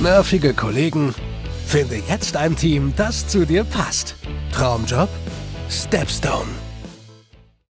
Nervige Kollegen? Finde jetzt ein Team, das zu dir passt. Traumjob? Stepstone.